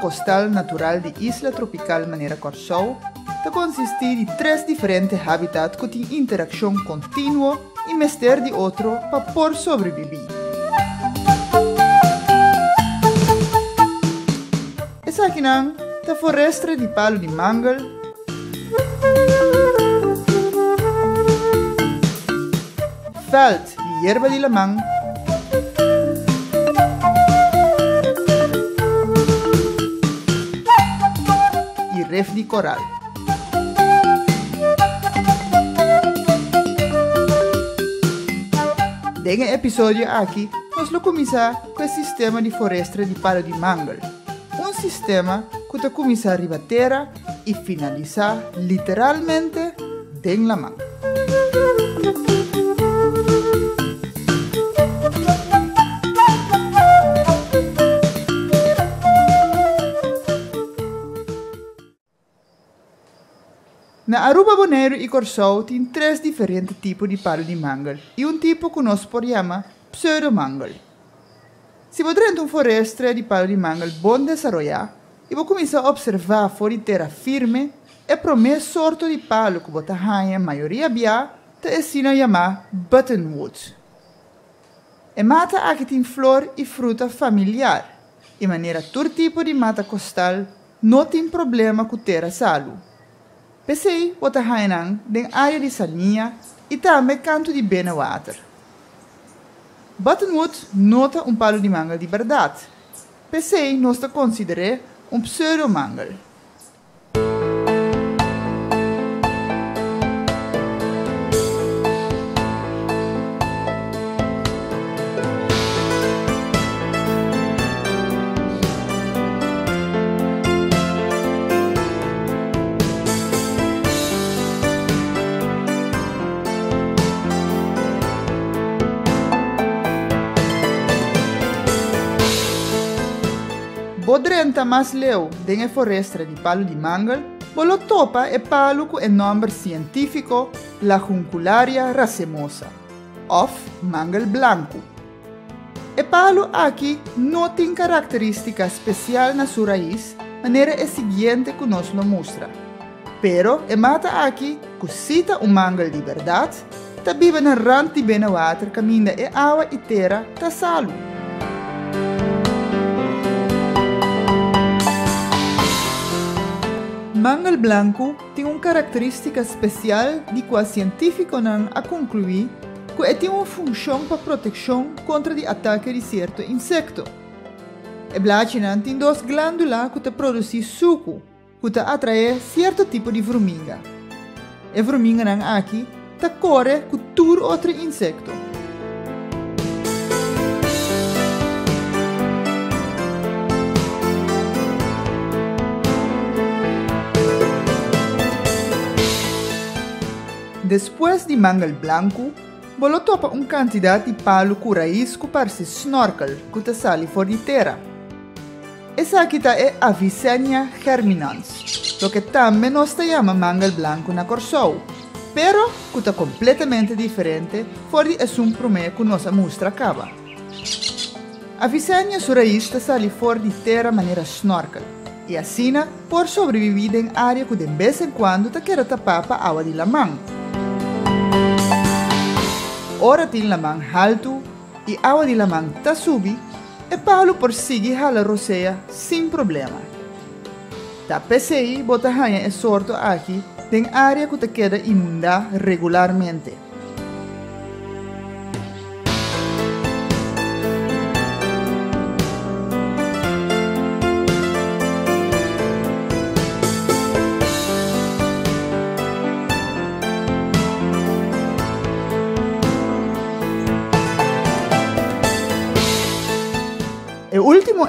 costal natural de Isla Tropical Manera Corso, te consiste de tres diferentes hábitats que tienen interacción continua e mester de otro para por sobrevivir. Esa aquí te forestre de palo de mangal, veld, die hierba di lamang, ref de coral. Nesse episódio aqui, nós vamos começar com o sistema de floresta de palo de mangal. Um sistema que te começa a ribatera e finalizar literalmente dentro da mão. Na Aruba Bonaire e Corsou tem três diferentes tipos de palo de mangal e um tipo que nós podemos pseudo-mangal. Se você tem uma floresta de palo de mangal bem desenvolvida, e vou começar a observar fora de terra firme e promessa sorte de palo que você tem a maioria bia te ensina a chamar buttonwood. É mata aqui tem flor e fruta familiar, e maneira todo tipo de mata costal não tem problema com terra salo. Pensei, você tem área de salinha e também canto de bem water. Buttonwood nota um palo de manga de verdade. Pensei, nós te consideramos um pseudomangel. Bodrenta mas leu den floresta de palo de mangal, bolo topa e palo com o nome científico Lajuncularia racemosa, of mangal branco. E palo aqui não tem característica especial na sua raiz, maneira é seguinte que nos lo mostra. Pero e mata aqui cita um mangal de verdade, vive na rand de bem water, caminha e água e terra, ta salo. Mangal branco tem uma característica especial de que o científico não a concluir que tem uma função para proteção contra o ataque de certo insecto. E blacina tem duas glândulas que produzem suco, que atrai certo tipo de formiga. E formiga não aqui ta corre com todo outro insecto. Depois de mangal branco, bolo topa um quantidade de palo com que parece snorkel que te sale terra. Essa aqui é a Vicenia germinans, lo que também nós chama mangal branco na Corsou, pero que está completamente diferente fora de um promé que nossa mostra acaba. A Vicenia sua raiz te sale terra maneira snorkel, e assim por sobreviver em área que de vez em quando te quer tapar para água de la mão. Ora tem lamang halto e de lamang tá subi e Paulo prossegue hala roceia sem problema. Ta PCI bota hanha é sorto aqui tem área que te queda imunda regularmente.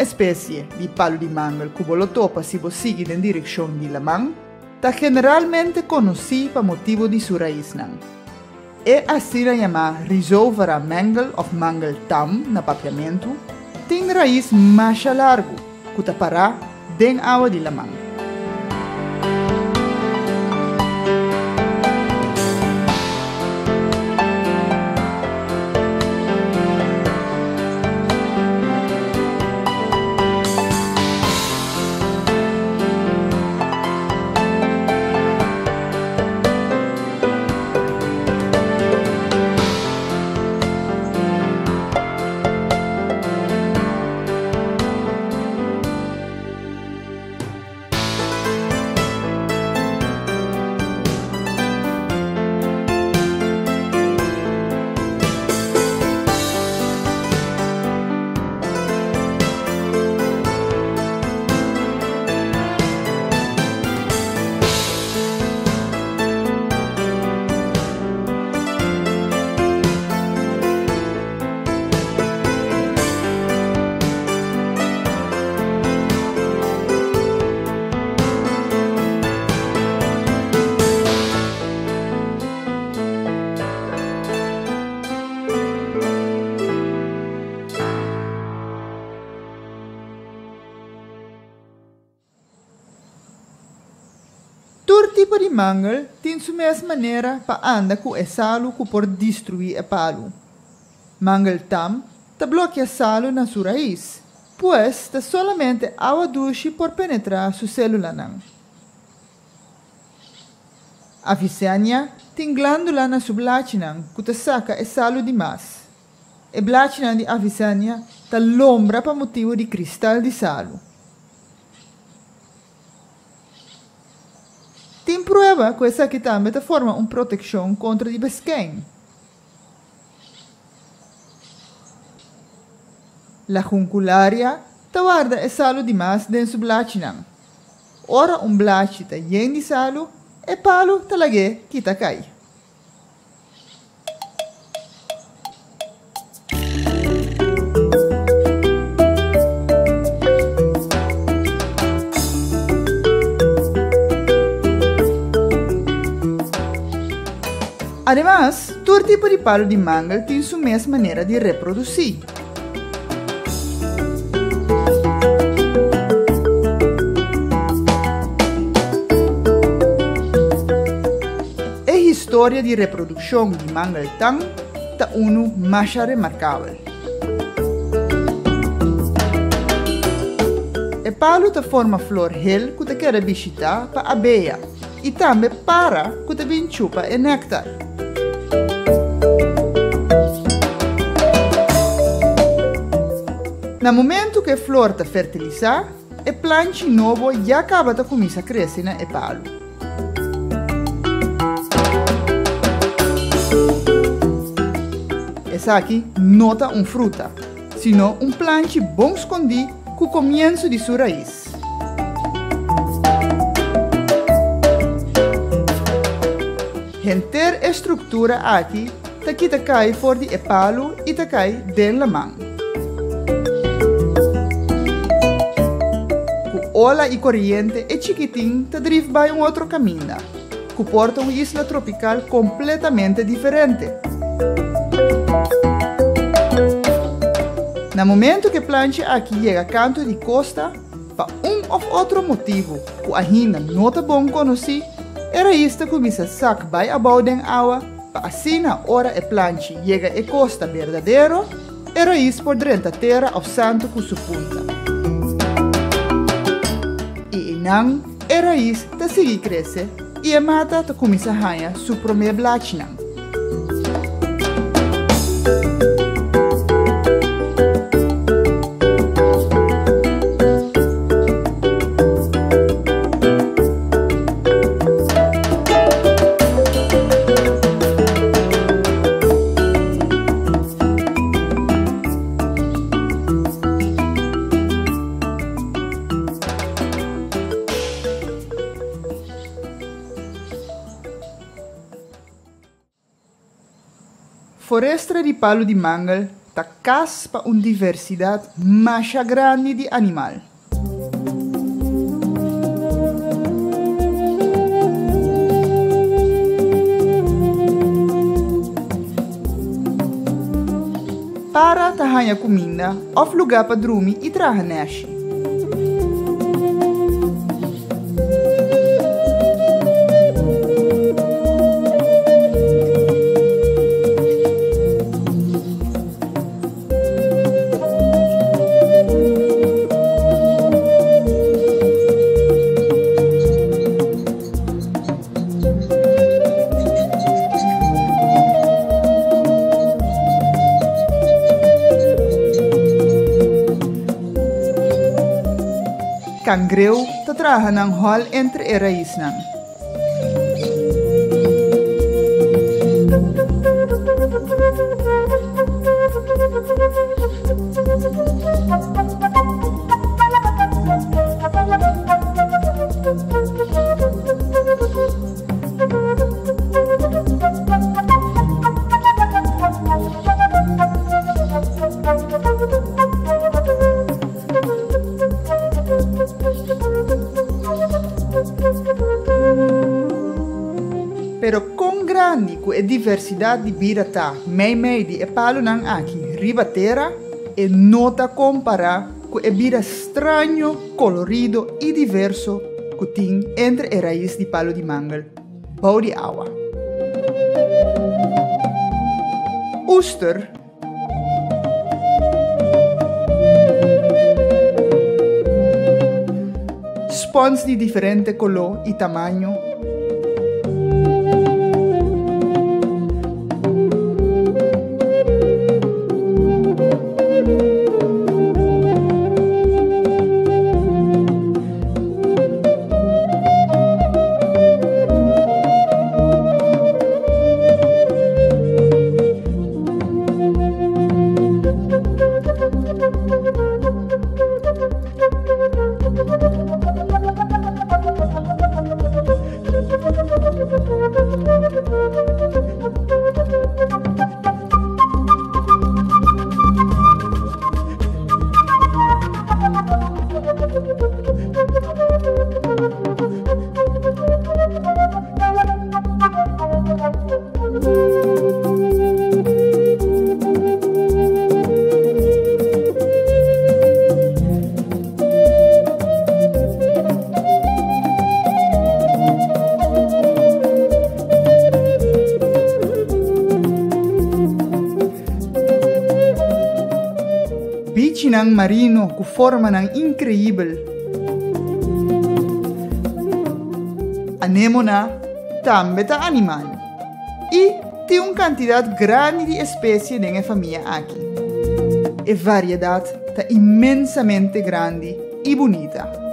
especie di palo di mango, il cubolotopa si possiede in direzione di Lamang, da generalmente conosciuta a motivo di Suraisnan. E a stile chiamata risovara mangel of Mangle tam na papiamento, tem raiz macha largo, cutapará den awa di Lamang. Mangal tem sua mesma maneira para andar com o salo que por destruir o palo. Mangal tam ta bloqueia salo na sua raiz, pois ta solamente água doce por penetrar sua célula não. A vicênia tem glândula na sua blachina que ta saca o salo demais. E blachina de avicênia ta lombra para motivo de cristal de salo. Tem prova que essa aqui também forma uma proteção contra o besquém. La juncularia ta guarda e salo di mas den su blacinang. Ora un blaci ta yen di salo e palo talage kita kai. Además, todo tipo de palo de manga tem sua mesma maneira de reproduzir. A história de reprodução de manga tang ta uno mais remarcável. O palo ta forma flor hel que te quer visitar para abeia e também para que te vem chupa néctar. No momento que a flor está fertilizada, a planta novo já acaba de começar a crescer no palo. Essa aqui não é uma fruta, sino um planta bom escondido com o começo de sua raiz. Enter estrutura aqui, aqui tá cai fora de palo e tá cai dentro da mão. Ola e corriente e chiquitín te drive by um outro caminho, que porta uma isla tropical completamente diferente. No momento que plancha aqui chega canto de costa, para um ou outro motivo que ainda não é bom conhecer, era isto que a sac by about den água, para assim na hora a plancha chega a costa verdadeiro, era isso por dentro terra ao santo com sua Chang é raiz da seguir crescer e a mata da comissa ranha su promebla Chang. Foresta de palo de mangal ta caspa uma diversidade mais grande de animal. Para tahanha comida, of lugar para dormir e traha kangreu të trahën ang hol entre e reisnang. Vida tá, mei mei de palo nang aqui, riba terra, e nota comparar com a vida estranho, colorido e diverso kuting entre a raiz de palo de mangal, bau de agua. Oester spons de diferente color y tamaño marino guforma ng incredible. Anemona tambeta animal. Y tiene una cantidad grande de especies en la familia aquí. E variedad está inmensamente grande y bonita.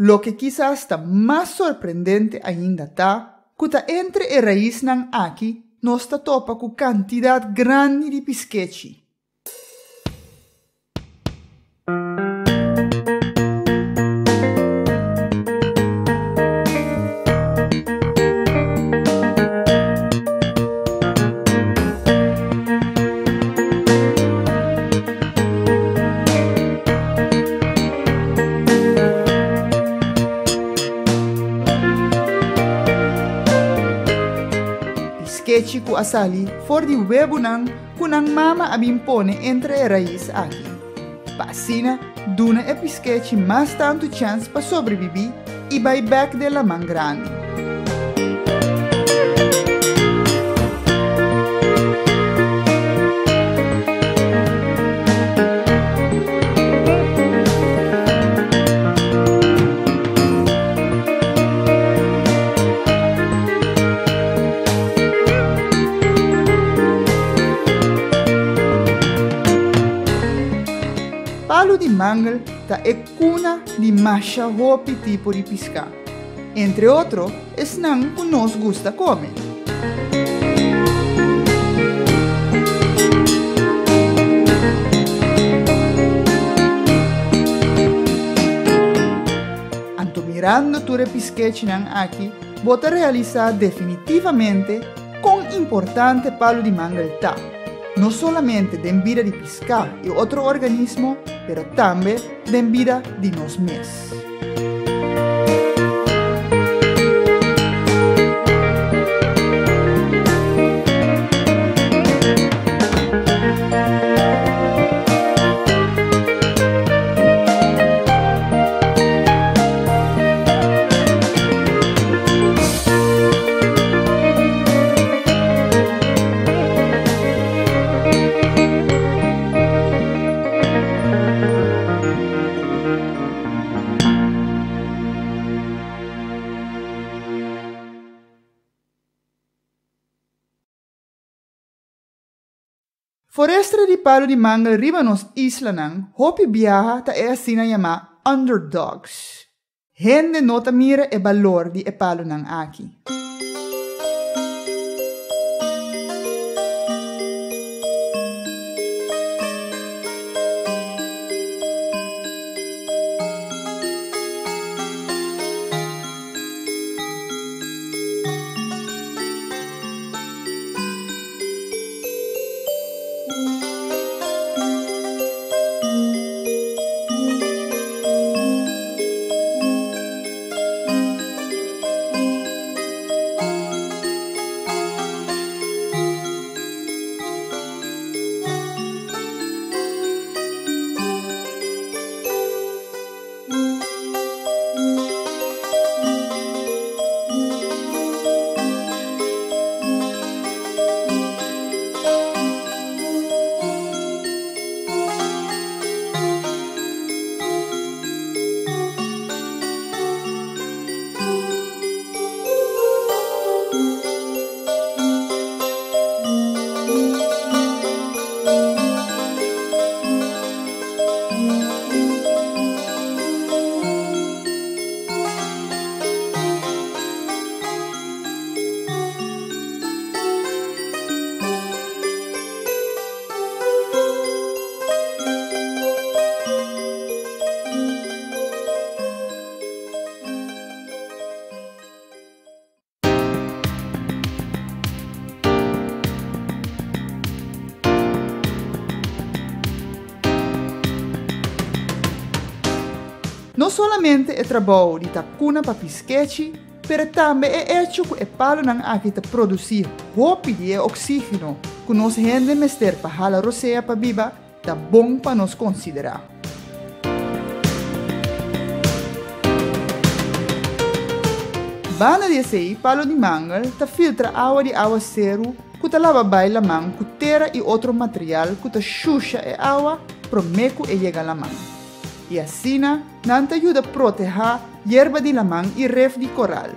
Lo que quizás está más sorprendente ainda está que entre a raiz ng aqui nos topa com quantidade grande de pisquete. Ku asali for di webo nang kunang mama abimpone entre raiz aqui. Pasina, duna e sketchy mas tanto chance pa sobreviver e back de la Wrangel ta ekuna di masha hopi tipo de pisca. Entre otro, es nan que nos gusta comer. Antomirando tu repisquete nan aquí, bota realizar definitivamente con importante palo de mangal e ta, no solamente de envira de pisca y otro organismo, pero también den vida de nos. Palo di mangal ribanos isla nang hopi biaha ta e asina yama underdogs. Hende nota mira e valor di e palo nang aki. Não somente é trabalho de tacuna para pisquete, mas também é hecho que o palo não aqui produzir roupa de oxígeno que nos rende mester para hala roceia para viva, tá bom para nos considerar. Bana de sei, palo de mangal, ta filtra água de água zero, que ta lava bem a mão, com terra e outro material, que ta xuxa a água, promeco e chega a mão. E assim, não te ajuda a proteger hierba de lamang e ref de coral.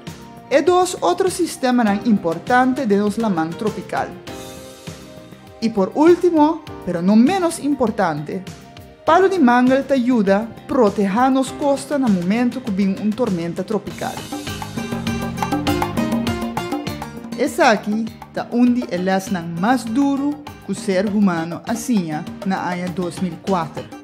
E dois outros sistemas importantes de nos lamang tropical. E por último, pero não menos importante, palo de mangal te ajuda a proteger nos costas no momento que vem uma tormenta tropical. Essa aqui tá onde é lesson mais duro que o ser humano assim na ano 2004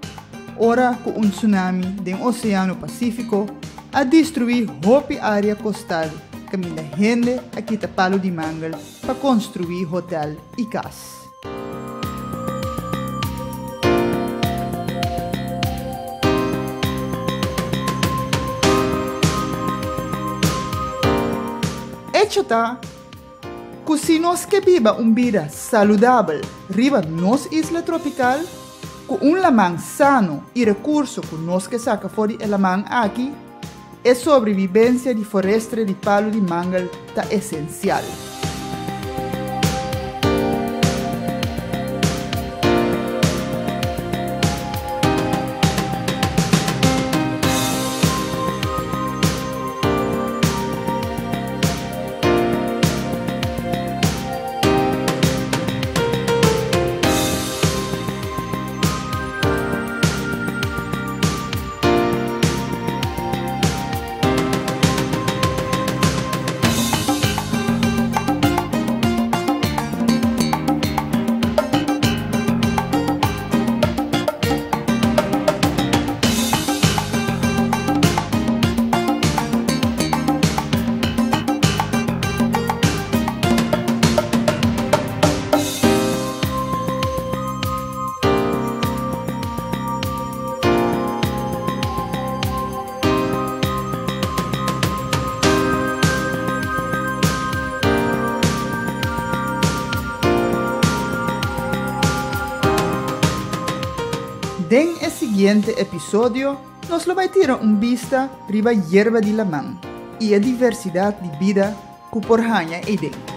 ora com um tsunami do Oceano Pacífico a destruir hopi área costal que minha gente aqui tá palo de mangal para construir hotel e casa. Hecho tá que se nós que viva uma vida saudável riba nos isla tropical, un lamán sano y recurso que nós que saca fuori el lamán aquí, es sobrevivencia de forestre de palo de mangal está esencial. Den el siguiente episodio nos lo va a tirar un vista riba hierba de la man y a diversidad de vida que por hanya e den.